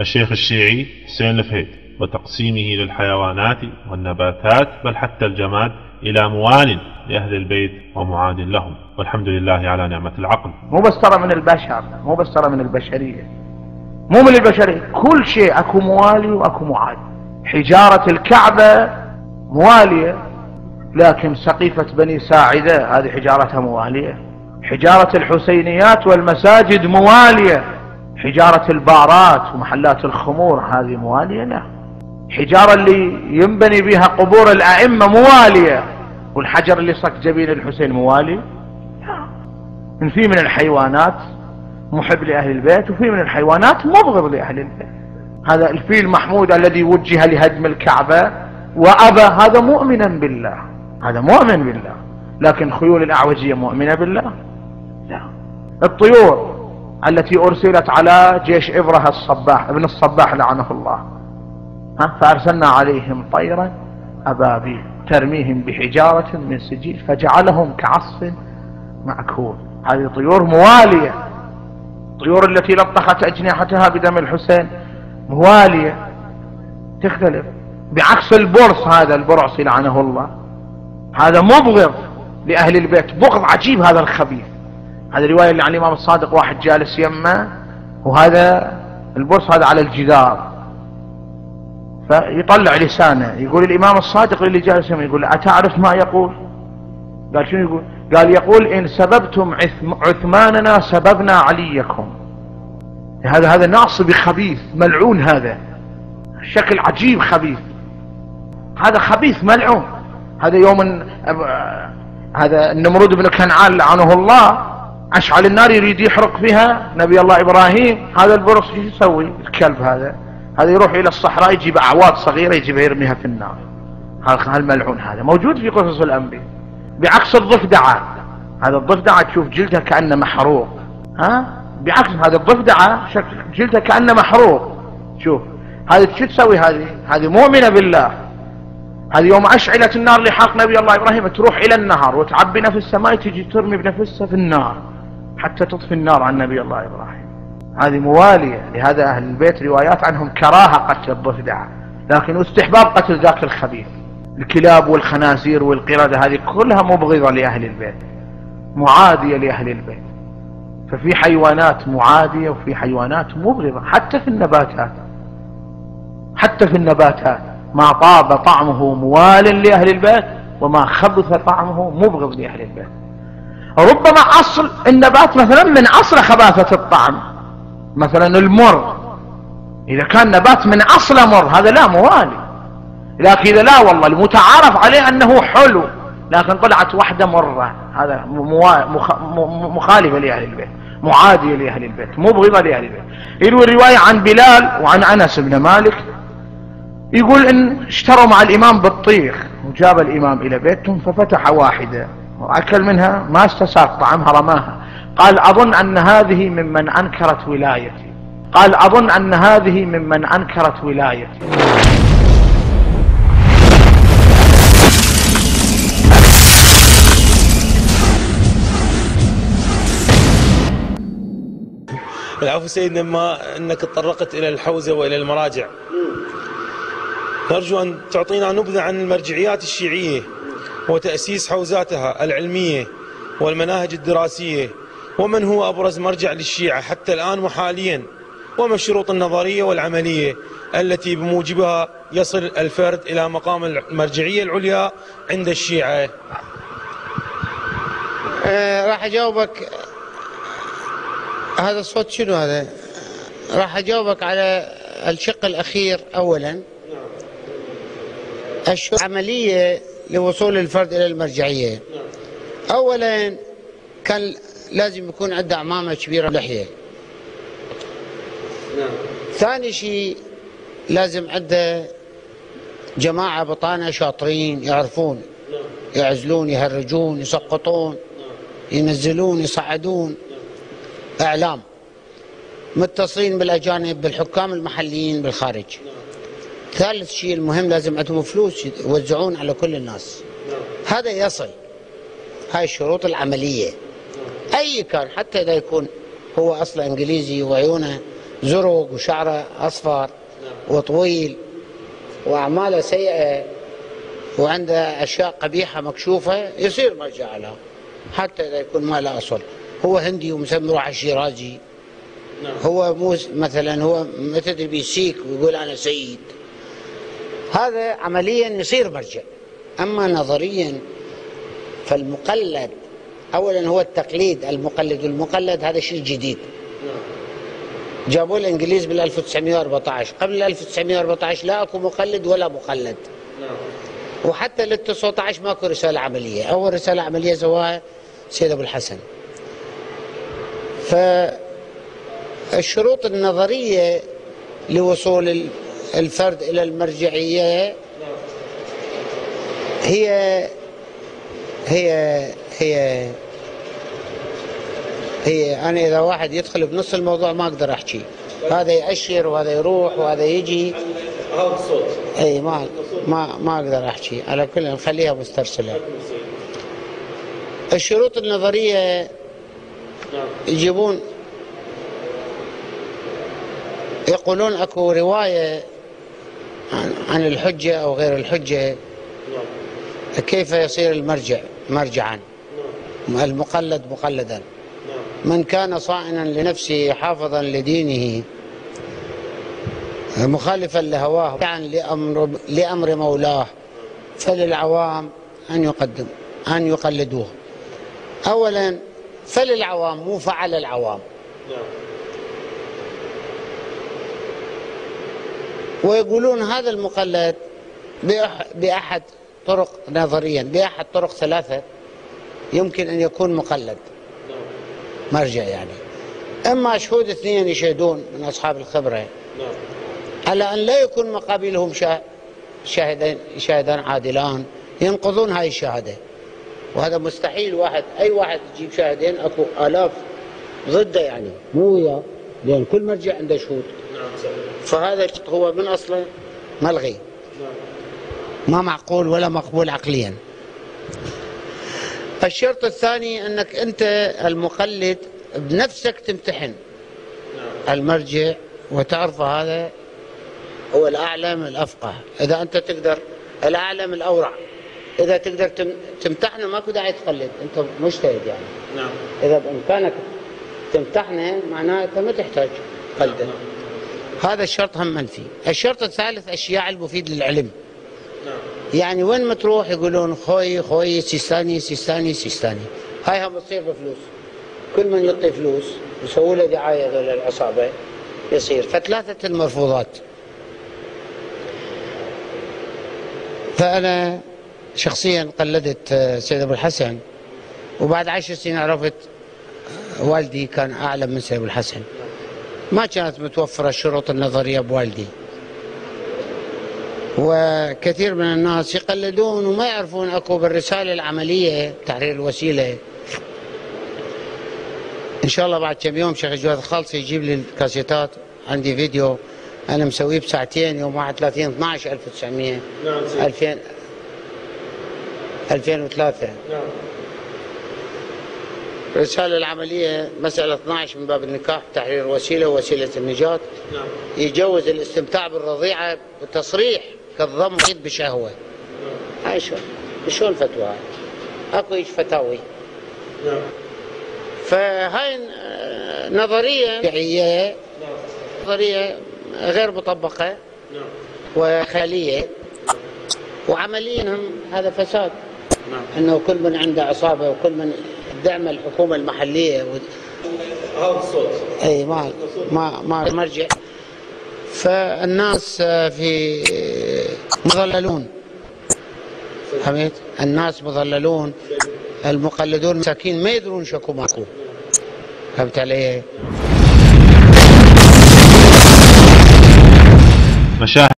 الشيخ الشيعي حسين الفهيد وتقسيمه للحيوانات والنباتات بل حتى الجماد إلى موال لأهل البيت ومعاد لهم. والحمد لله على نعمة العقل. مو بس ترى من البشر مو بس ترى من البشرية. مو من البشرية كل شيء أكو موالي وأكو معاد. حجارة الكعبة موالية لكن سقيفة بني ساعدة هذه حجارتها موالية. حجارة الحسينيات والمساجد موالية. حجارة البارات ومحلات الخمور هذه موالية لا. حجارة اللي ينبني بها قبور الأئمة موالية. والحجر اللي صك جبين الحسين موالي؟ من في من الحيوانات محب لأهل البيت وفي من الحيوانات مبغض لأهل البيت. هذا الفيل محمود الذي وجه لهدم الكعبة وأبى. هذا مؤمنا بالله. هذا مؤمن بالله. لكن خيول الأعوجية مؤمنة بالله؟ لا. الطيور التي أرسلت على جيش إبرهة الصباح ابن الصباح لعنه الله. ها فأرسلنا عليهم طيرا أبابيل ترميهم بحجارة من سجيل فجعلهم كعصف مأكول. هذه طيور موالية. الطيور التي لطخت أجنحتها بدم الحسين موالية. تختلف. بعكس البرص هذا البرعصي لعنه الله. هذا مبغض لأهل البيت بغض عجيب هذا الخبيث. هذه رواية اللي عن الإمام الصادق واحد جالس يمه وهذا البرص هذا على الجدار. فيطلع لسانه يقول الإمام الصادق اللي جالس يمه يقول أتعرف ما يقول؟ قال شنو يقول؟ قال يقول إن سببتم عثماننا سببنا عليكم. هذا هذا ناصبي خبيث ملعون هذا. شكل عجيب خبيث. هذا خبيث ملعون. هذا يوم هذا النمرود بن كنعان لعنه الله أشعل النار يريد يحرق فيها نبي الله إبراهيم. هذا البرص شو يسوي؟ الكلب هذا. هذا يروح إلى الصحراء يجيب اعواد صغيرة يجيبها يرميها في النار. هذا الملعون هذا. موجود في قصص الأنبياء. بعكس الضفدعه هذا الضفدعه تشوف جلدها كأنه محروق. ها؟ بعكس هذا الضفدعه شكل جلدها كأنه محروق. شوف هذه شو تسوي هذه؟ هذه مؤمنة بالله. هذه يوم أشعلت النار لحاق نبي الله إبراهيم تروح إلى النهر وتعبي نفس السماء تجي ترمي بنفسها في النار. حتى تطفي النار عن نبي الله إبراهيم. هذه موالية لهذا أهل البيت روايات عنهم كراهة قتل الضفدع. لكن استحباب قتل ذاك الخبيث. الكلاب والخنازير والقردة هذه كلها مبغضة لأهل البيت. معادية لأهل البيت. ففي حيوانات معادية وفي حيوانات مبغضة. حتى في النباتات. حتى في النباتات. ما طاب طعمه موال لأهل البيت وما خبث طعمه مبغض لأهل البيت. ربما أصل النبات مثلا من أصل خباثة الطعم. مثلا المر. إذا كان نبات من أصل مر هذا لا موالي. لكن إذا لا والله المتعارف عليه أنه حلو. لكن طلعت واحدة مرة. هذا مخالفة لأهل البيت. معادية لأهل البيت. مبغضة لأهل البيت. يروي الرواية عن بلال وعن أنس بن مالك. يقول إن اشتروا مع الإمام بطيخ وجاب الإمام إلى بيتهم ففتح واحدة. وأكل منها ما استساق طعمها رماها. قال أظن أن هذه ممن أنكرت ولايتي. قال أظن أن هذه ممن أنكرت ولايتي. العفو سيدنا ما أنك تطرقت إلى الحوزة وإلى المراجع. نرجو أن تعطينا نبذة عن المرجعيات الشيعية. وتأسيس حوزاتها العلمية والمناهج الدراسية ومن هو أبرز مرجع للشيعة حتى الآن وحاليا وما الشروط النظرية والعملية التي بموجبها يصل الفرد إلى مقام المرجعية العليا عند الشيعة؟ آه راح أجاوبك. هذا الصوت شنو هذا؟ راح أجاوبك على الشق الأخير أولا. العملية لوصول الفرد إلى المرجعية أولا كان لازم يكون عنده عمامة كبيرة لحية نعم. ثاني شيء لازم عنده جماعة بطانة شاطرين يعرفون نعم. يعزلون يهرجون يسقطون نعم. ينزلون يصعدون إعلام متصلين بالأجانب بالحكام المحليين بالخارج ثالث شيء المهم لازم عندهم فلوس يوزعون على كل الناس. هذا يصل. هاي الشروط العملية. أي كان حتى إذا يكون هو أصلا إنجليزي وعيونه زرق وشعره أصفر وطويل وأعماله سيئة وعنده أشياء قبيحة مكشوفة يصير مرجع لها حتى إذا يكون ما له أصل. هو هندي ومسمي روحه شيرازي هو مو مثلا هو ما تدري بيسيك ويقول أنا سيد. هذا عمليا يصير مرجع. أما نظريا فالمقلد اولا هو التقليد المقلد والمقلد هذا شيء جديد. جابوا الانجليز بال 1914 قبل 1914 لا أكو مقلد ولا مقلد. وحتى لل 19 ماكو رسالة عملية. أول رسالة عملية سواها سيد أبو الحسن. فالشروط النظرية لوصول الفرد إلى المرجعية. هي هي هي هي أنا إذا واحد يدخل بنص الموضوع ما أقدر أحكي. هذا يأشر وهذا يروح وهذا يجي. أي ما ما ما أقدر أحكي. على كل نخليها مسترسله الشروط النظرية يجيبون يقولون أكو رواية عن, الحجة أو غير الحجة؟ كيف يصير المرجع مرجعا؟ المقلد مقلدا. من كان صائنا لنفسه حافظا لدينه مخالفا لهواه يعني لأمر, لأمر مولاه فللعوام أن يقدم أن يقلدوه. أولا فللعوام مو فعل العوام. ويقولون هذا المقلد بأحد طرق نظريا بأحد طرق ثلاثة يمكن أن يكون مقلد مرجع يعني. أما شهود اثنين يشهدون من أصحاب الخبرة. على أن لا يكون مقابلهم شاهدين شاهدان عادلان ينقضون هاي الشهادة. وهذا مستحيل واحد أي واحد يجيب شاهدين أكو آلاف ضده يعني. مو وياه لأن كل مرجع عنده شهود. فهذا هو من اصله ملغي. ما معقول ولا مقبول عقليا. الشرط الثاني أنك أنت المقلد بنفسك تمتحن. المرجع وتعرف هذا هو الأعلم الأفقه. إذا أنت تقدر الأعلم الأورع. إذا تقدر تمتحنه ماكو داعي تقلد. أنت مجتهد يعني. نعم. إذا بإمكانك تمتحنه معناه أنت ما تحتاج تقلده نعم. هذا الشرط هم منفي الشرط الثالث الشياع المفيد للعلم. يعني وين ما تروح يقولون خوي خوي سيستاني سيستاني سيستاني. هاي هم تصير بفلوس. كل من يعطي فلوس يسووا له دعاية للعصابه يصير. فثلاثة المرفوضات. فأنا شخصيا قلدت سيد أبو الحسن وبعد عشر سنين عرفت والدي كان أعلم من سيد أبو الحسن. ما كانت متوفرة الشروط النظرية بوالدي. وكثير من الناس يقلدون وما يعرفون أكو بالرسالة العملية تحرير الوسيلة. إن شاء الله بعد كم يوم شيخ جواد خالص يجيب لي الكاسيتات. عندي فيديو. أنا مسويه بساعتين يوم 31 12 1900 نعم 2000 2003 نعم. الرسالة العملية مسألة 12 من باب النكاح تحرير الوسيلة ووسيلة النجاة. نعم. يجوز الاستمتاع بالرضيعة بتصريح كالضم بشهوة. هاي شو؟ شلون فتوى؟ هاي أكو إيش فتاوي. نعم. فهاي نظرية شيعية نظرية غير مطبقة نعم. وخيالية. وعمليا هذا فساد. نعم. إنه كل من عنده عصابة وكل من دعم الحكومة المحلية و... هذا الصوت. إي ما ما ما مرجع. فالناس في مضللون فهمت؟ الناس مضللون المقلدون مساكين ما يدرون شكو ماكو فهمت علي؟ مشاهد